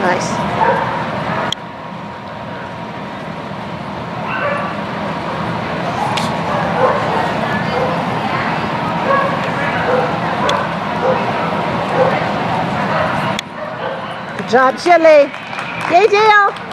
Nice. Good job, Chili. Yay, Dale.